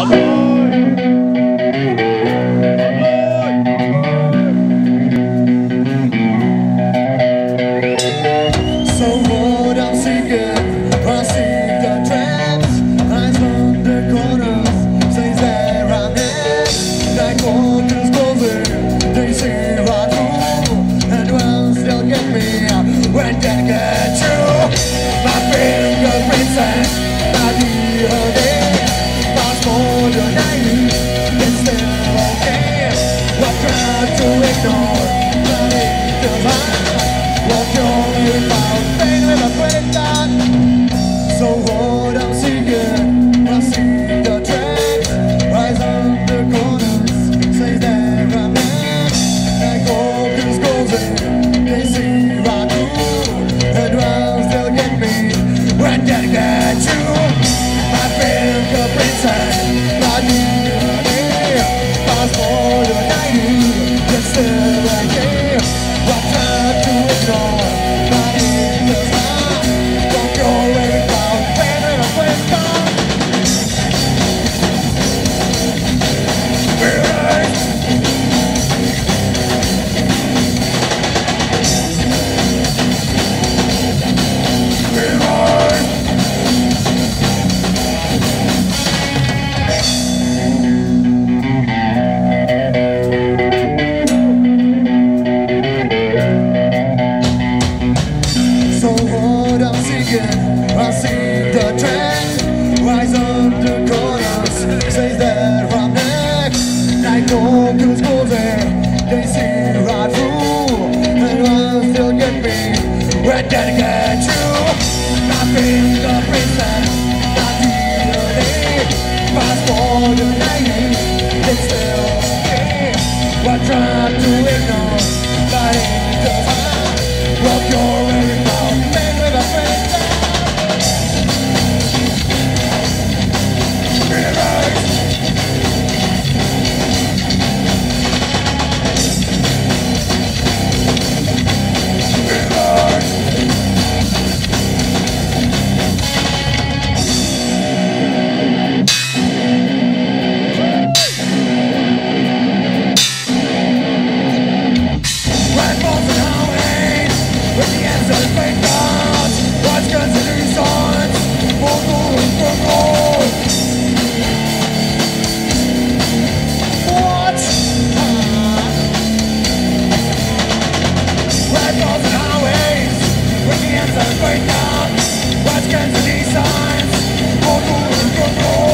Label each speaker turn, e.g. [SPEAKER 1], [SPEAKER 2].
[SPEAKER 1] Ahoy! Cause The 90s It's still We're trying to ignore What's kinds of designs? Oh,